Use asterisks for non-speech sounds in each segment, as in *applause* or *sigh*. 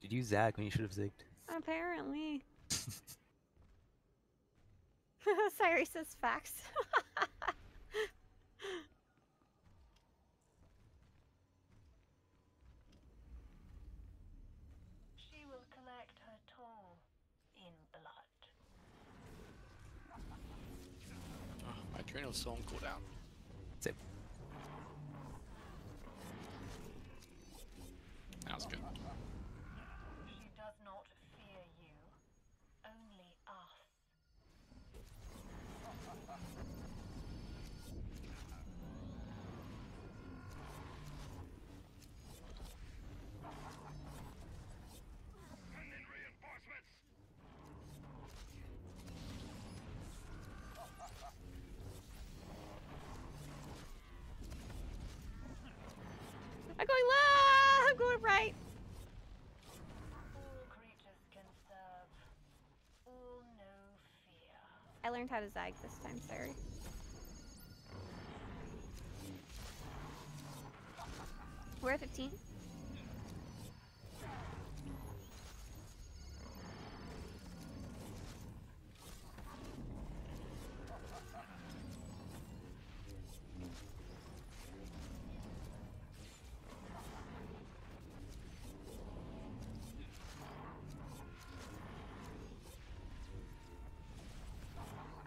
Did you zag when you should have zigged? Apparently. *laughs* *laughs* Cyrus says facts. *laughs* She will collect her toll in blood. Oh, my adrenal song cooldown. Zip. I learned how to zag this time. Sorry. We're at 15.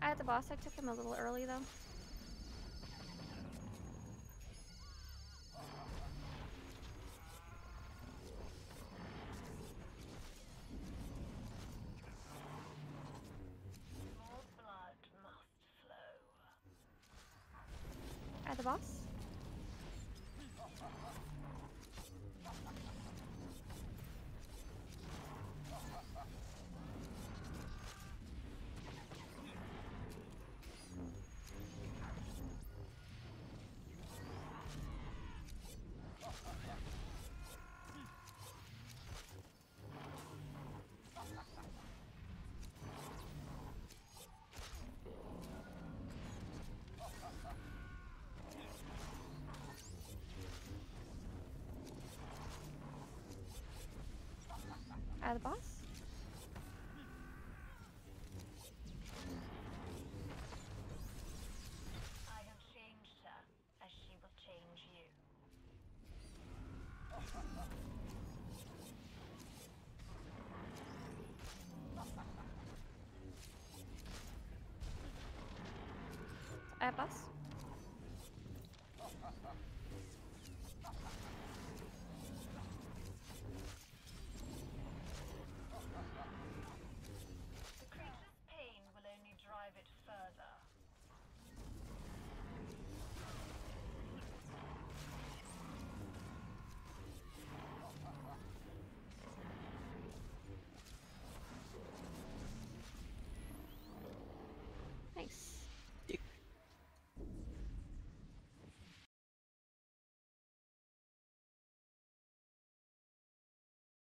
At the boss, I took him a little early though. More blood must flow. At the boss. At the boss. I have changed her as she will change you. At boss.